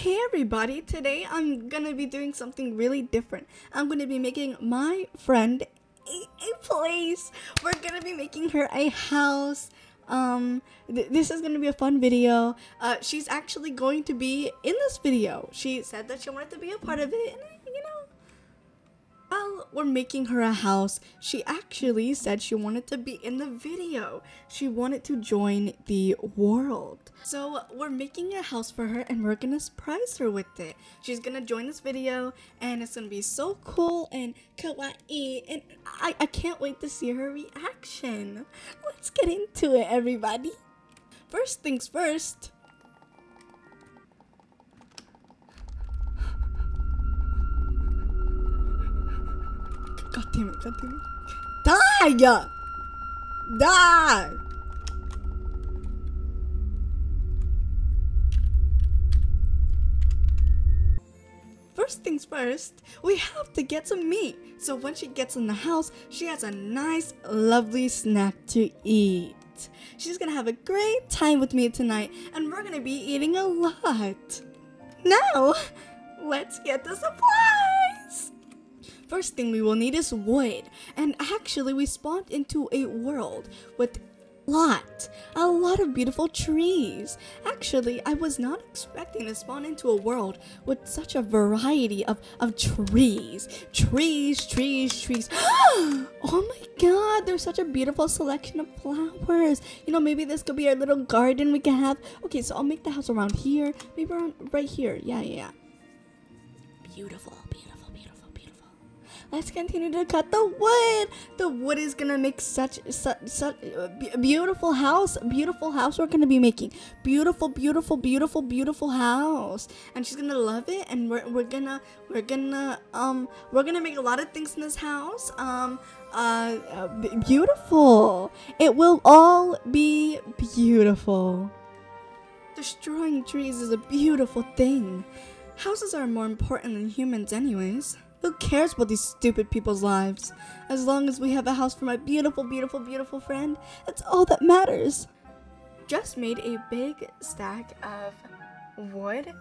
Hey everybody, today I'm gonna be doing something really different. I'm gonna be making my friend a, a place. We're gonna be making her a house. Um, th- this is gonna be a fun video. Uh, she's actually going to be in this video. She said that she wanted to be a part of it, while we're making her a house, she actually said she wanted to be in the video. She wanted to join the world. So we're making a house for her and we're gonna surprise her with it. She's gonna join this video and it's gonna be so cool and kawaii and I, I can't wait to see her reaction. Let's get into it everybody. First things first. Damn it, god damn it. Die! Die! First things first, we have to get some meat. So when she gets in the house, she has a nice, lovely snack to eat. She's gonna have a great time with me tonight, and we're gonna be eating a lot. Now, let's get the supplies! First thing we will need is wood. And actually, we spawned into a world with lot, a lot of beautiful trees. Actually, I was not expecting to spawn into a world with such a variety of, of trees. Trees, trees, trees. oh my god, there's such a beautiful selection of flowers. You know, maybe this could be our little garden we can have. Okay, so I'll make the house around here. Maybe around right here. Yeah, yeah, yeah. Beautiful, beautiful. Let's continue to cut the wood. The wood is gonna make such such such a beautiful house. Beautiful house we're gonna be making. Beautiful, beautiful, beautiful, beautiful house. And she's gonna love it. And we're, we're gonna we're gonna um we're gonna make a lot of things in this house. Um uh, uh beautiful. It will all be beautiful. Destroying trees is a beautiful thing. Houses are more important than humans, anyways. Who cares about these stupid people's lives? As long as we have a house for my beautiful, beautiful, beautiful friend, that's all that matters. Just made a big stack of wood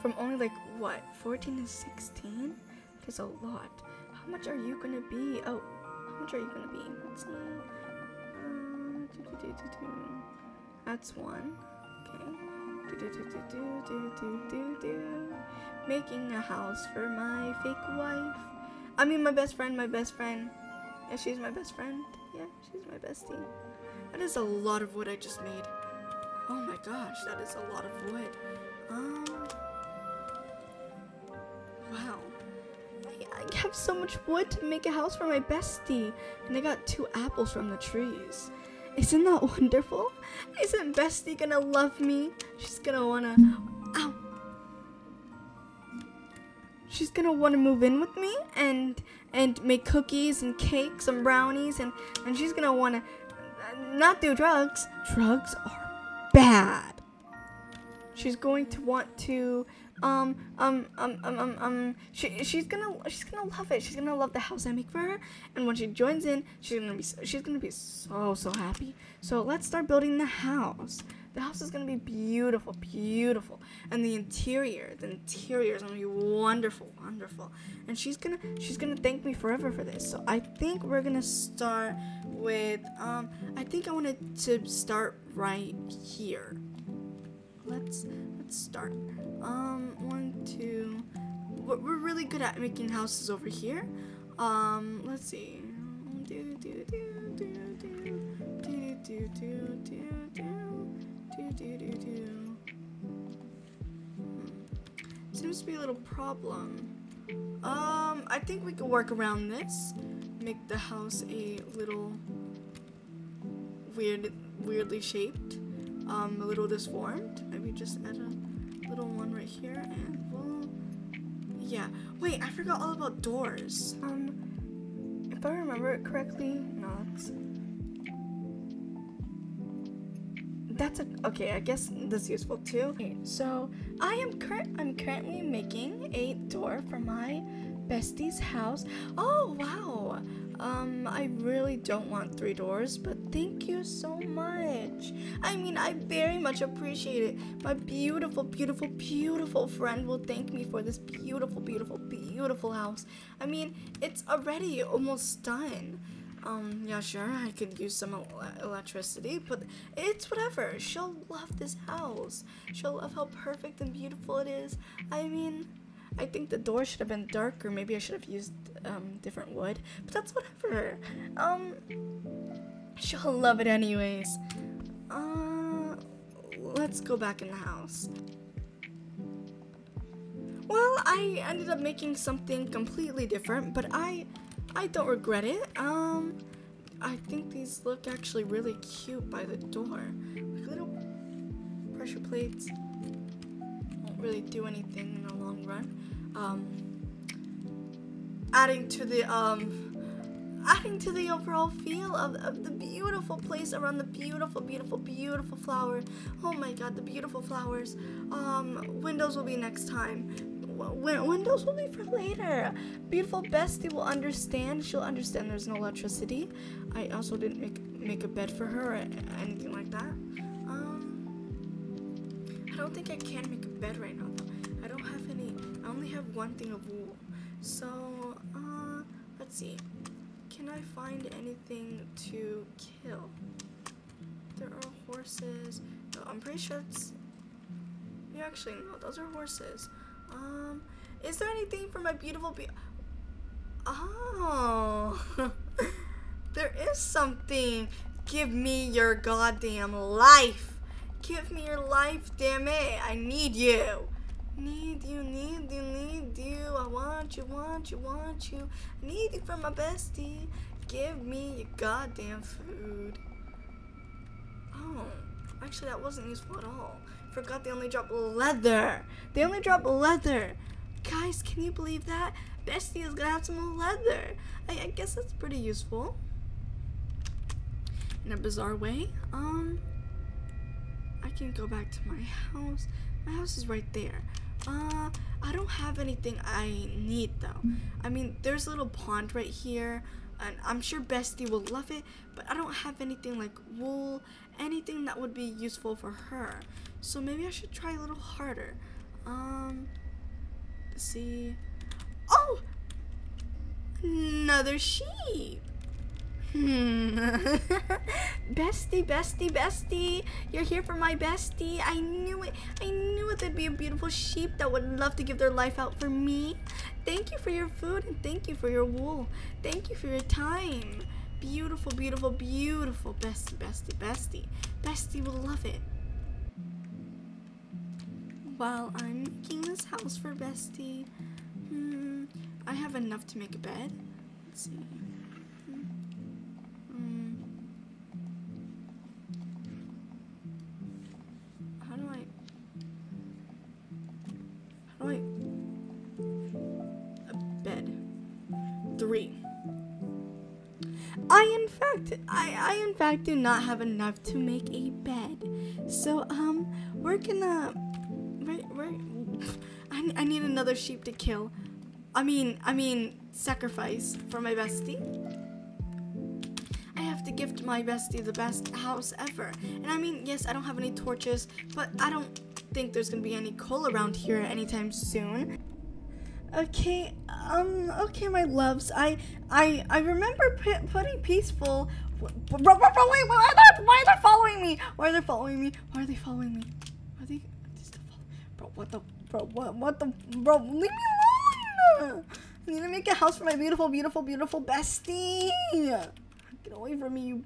from only like what, 14 to 16? That is a lot. How much are you gonna be? Oh, how much are you gonna be? Let's see. Uh. That's one. Okay. Making a house for my fake wife. I mean, my best friend, my best friend. Yeah, she's my best friend. Yeah, she's my bestie. That is a lot of wood I just made. Oh my gosh, that is a lot of wood. Um, wow. I, I have so much wood to make a house for my bestie. And I got two apples from the trees. Isn't that wonderful? Isn't Bestie gonna love me? She's gonna wanna. Ow! She's gonna wanna move in with me and and make cookies and cakes and brownies and and she's gonna wanna not do drugs. Drugs are bad. She's going to want to um um um um um, um she she's gonna she's gonna love it. She's gonna love the house I make for her. And when she joins in, she's gonna be she's gonna be so so happy. So let's start building the house. The house is gonna be beautiful, beautiful, and the interior, the interior is gonna be wonderful, wonderful. And she's gonna she's gonna thank me forever for this. So I think we're gonna start with um I think I wanted to start right here let's let's start. Um, one, two. We're really good at making houses over here. Um, let's see. Seems to be a little problem. Um, I think we can work around this. Make the house a little weird, weirdly shaped, um, a little disformed. Maybe just add a little one right here and we'll, yeah. Wait, I forgot all about doors. Um, if I remember it correctly, no, that's, a, okay, I guess that's useful too. Okay, so I am current, I'm currently making a door for my Bestie's house. Oh, wow. Um, I really don't want three doors, but thank you so much. I mean, I very much appreciate it. My beautiful, beautiful, beautiful friend will thank me for this beautiful, beautiful, beautiful house. I mean, it's already almost done. Um, yeah, sure, I could use some el- electricity, but it's whatever. She'll love this house. She'll love how perfect and beautiful it is. I mean, I think the door should have been darker. Maybe I should have used um, different wood, but that's whatever. Um, she'll love it anyways. Uh, let's go back in the house. Well, I ended up making something completely different, but I, I don't regret it. Um, I think these look actually really cute by the door. Like little pressure plates really do anything in the long run. Um, adding to the um adding to the overall feel of, of the beautiful place around the beautiful beautiful beautiful flower. Oh my god the beautiful flowers. Um windows will be next time. Windows will be for later. Beautiful bestie will understand. She'll understand there's no electricity. I also didn't make make a bed for her or anything like that don't think i can make a bed right now though i don't have any i only have one thing of wool so, uh, let's see. Can I find anything to kill? There are horses. No, I'm pretty sure it's. Yeah, actually, no, those are horses. Um, is there anything for my beautiful be? Oh, there is something. Give me your goddamn life. Give me your life, damn it. I need you. Need you, need you, need you. I want you, want you, want you. I need you for my bestie. Give me your goddamn food. Oh, actually, that wasn't useful at all. Forgot they only drop leather. They only drop leather. Guys, can you believe that? Bestie is gonna have some leather. I, I guess that's pretty useful. In a bizarre way. Um, I can go back to my house. My house is right there. Uh, I don't have anything I need though. I mean, there's a little pond right here, and I'm sure Bestie will love it, but I don't have anything like wool, anything that would be useful for her. So maybe I should try a little harder. Um, see. Oh! Another sheep! Hmm. bestie, bestie, bestie. You're here for my bestie. I knew it. I knew it. There'd be a beautiful sheep that would love to give their life out for me. Thank you for your food and thank you for your wool. Thank you for your time. Beautiful, beautiful, beautiful bestie, bestie, bestie. Bestie will love it. While I'm making this house for Bestie, hmm, I have enough to make a bed. Let's see. I in fact I, I in fact do not have enough to make a bed. So um we're gonna we're, we're I, I need another sheep to kill. I mean I mean sacrifice for my bestie. I have to gift my bestie the best house ever. And I mean yes I don't have any torches, but I don't think there's gonna be any coal around here anytime soon. Okay, um, okay, my loves. I, I, I remember putting peaceful. Bro, bro, bro, wait, why are, they, why are they following me? Why are they following me? Why are they following me? Are they, are they? Bro, what the, bro, what, what the, bro, leave me alone! I need to make a house for my beautiful, beautiful, beautiful bestie. Get away from me, you.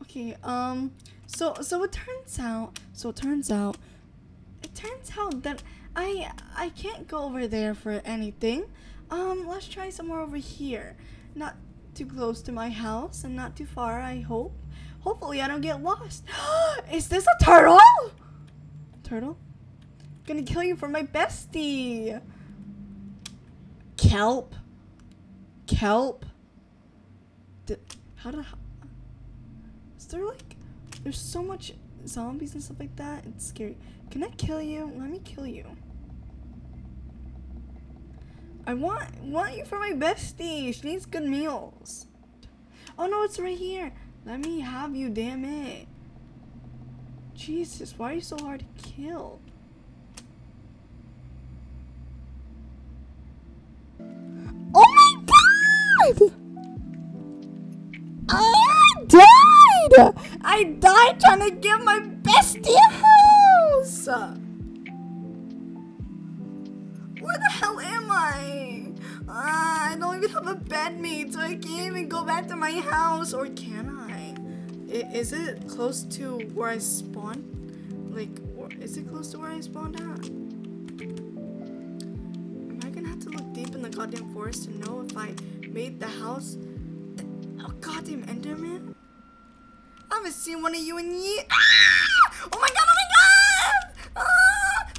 Okay, um, so, so it turns out, so it turns out, it turns out that I I can't go over there for anything. Um, let's try somewhere over here. Not too close to my house and not too far, I hope. Hopefully I don't get lost. Is this a turtle? Turtle? Gonna kill you for my bestie. Kelp. Kelp. How did... Is there like... There's so much zombies and stuff like that. It's scary. Can I kill you? Let me kill you. I want want you for my bestie. She needs good meals. Oh no, it's right here. Let me have you, damn it. Jesus, why are you so hard to kill? Oh my god! Died! I died trying to get my bestie a house! Where the hell am I? Uh, I don't even have a bedmate, so I can't even go back to my house. Or can I? I is it close to where I spawned? Like, is it close to where I spawned at? Am I gonna have to look deep in the goddamn forest to know if I made the house? Oh, goddamn Enderman? I haven't seen one of you in years. Ah! Oh my god, oh my god! Ah!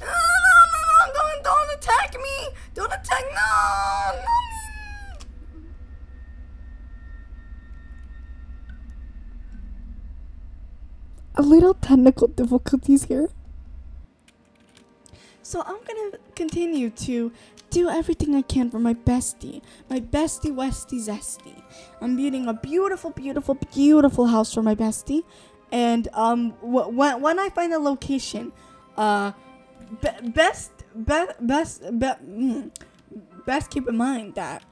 Ah, no, no, no, don't, don't attack me! Don't attack, no! No, A little technical difficulties here. So I'm gonna continue to do everything I can for my bestie, my bestie Westy Zesty. I'm building a beautiful, beautiful, beautiful house for my bestie, and um, when when I find a location, uh, be- best, be- best, be- mm, best keep in mind that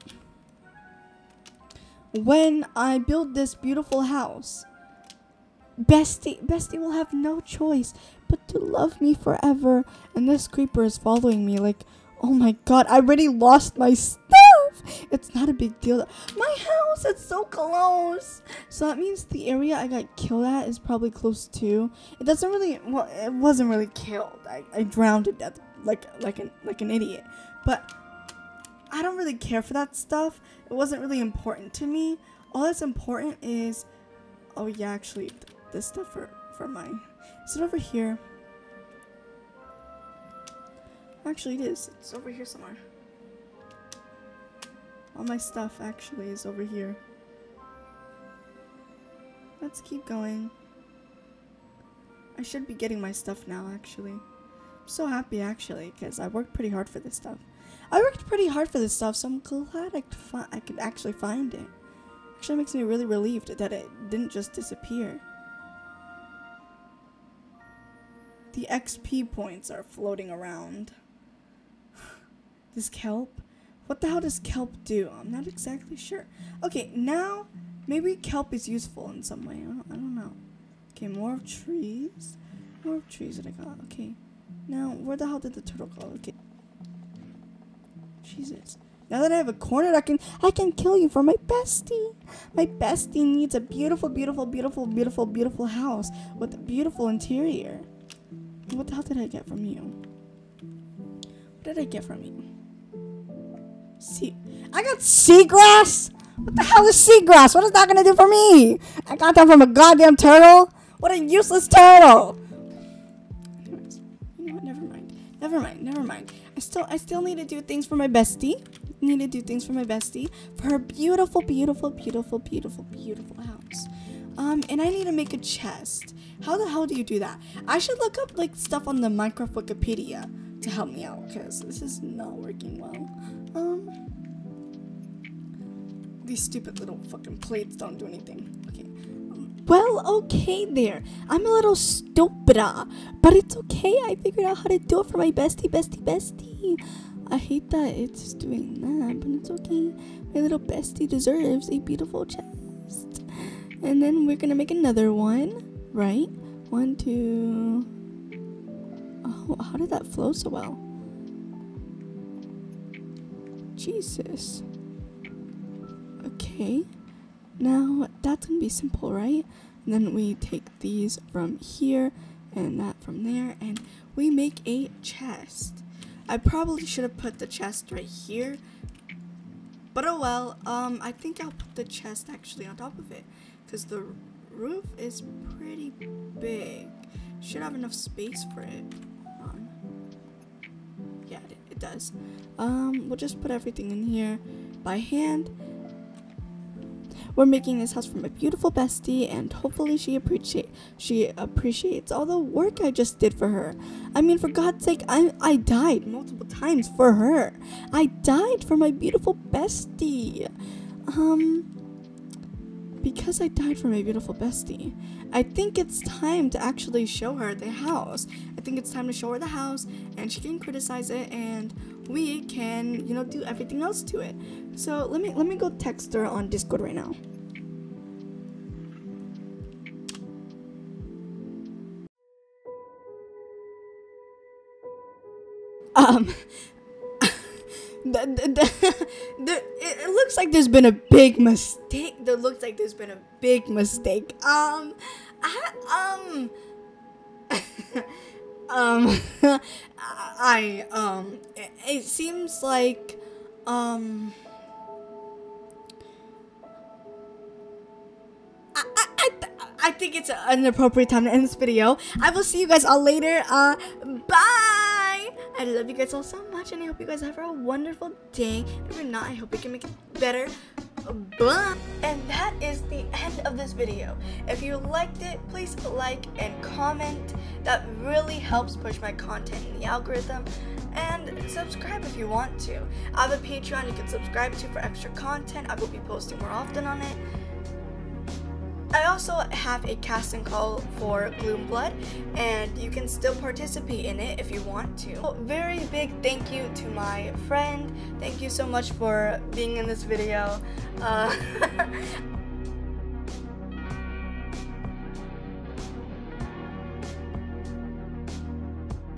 when I build this beautiful house, Bestie, Bestie will have no choice but to love me forever. And this creeper is following me like, oh my god, I already lost my stuff. It's not a big deal. My house, it's so close. So that means the area I got killed at is probably close to. It doesn't really, well, it wasn't really killed. I, I drowned to death like like an like an idiot. But I don't really care for that stuff. It wasn't really important to me. All that's important is, oh yeah, actually, this stuff for for mine. Is it over here? Actually, it is. It's over here somewhere. All my stuff actually is over here. Let's keep going. I should be getting my stuff now, actually. I'm so happy, actually, because I worked pretty hard for this stuff. I worked pretty hard for this stuff, so I'm glad I could, I could actually find it. Actually makes me really relieved that it didn't just disappear. The XP points are floating around. this kelp? What the hell does kelp do? I'm not exactly sure. Okay, now maybe kelp is useful in some way. I don't, I don't know. Okay, more of trees. More of trees that I got. Okay. Now, where the hell did the turtle go? Okay. Jesus. Now that I have a corner, I can I can kill you for my bestie. My bestie needs a beautiful, beautiful, beautiful, beautiful, beautiful house with a beautiful interior. What the hell did I get from you? What did I get from you? See, I got seagrass. What the hell is seagrass? What is that gonna do for me? I got that from a goddamn turtle. What a useless turtle. Never mind. Never mind. Never mind. I still, I still need to do things for my bestie. Need to do things for my bestie for her beautiful, beautiful, beautiful, beautiful, beautiful house. Um, and I need to make a chest. How the hell do you do that? I should look up like stuff on the Minecraft Wikipedia to help me out because this is not working well. Um, these stupid little fucking plates don't do anything. Okay. Well, okay there. I'm a little stupid, uh, but it's okay. I figured out how to do it for my bestie, bestie, bestie. I hate that it's doing that, but it's okay. My little bestie deserves a beautiful chest. And then we're gonna make another one, right? One, two. Oh, how did that flow so well? Jesus. Okay. Now that's gonna be simple, right? And then we take these from here and that from there, and we make a chest. I probably should have put the chest right here, but oh well. Um, I think I'll put the chest actually on top of it, because the roof is pretty big. Should have enough space for it. Yeah, it, it does. Um, we'll just put everything in here by hand we're making this house for my beautiful bestie, and hopefully she appreciate she appreciates all the work I just did for her. I mean, for God's sake, I I died multiple times for her. I died for my beautiful bestie. Um, because I died for my beautiful bestie, I think it's time to actually show her the house. I think it's time to show her the house and she can criticize it and we can, you know, do everything else to it. So let me let me go text her on Discord right now. Um the, the, the, it looks like there's been a big mistake. There looks like there's been a big mistake. Um, I, um, um, I, um, it, it seems like, um, I, I, I, I think it's an appropriate time to end this video. I will see you guys all later. Uh, bye! I love you guys all so much and I hope you guys have a wonderful day. If not, I hope we can make it better. And that is the end of this video. If you liked it, please like and comment. That really helps push my content in the algorithm. And subscribe if you want to. I have a Patreon you can subscribe to for extra content. I will be posting more often on it. Also have a casting call for Gloomblood, and you can still participate in it if you want to. Very big thank you to my friend. Thank you so much for being in this video. Uh,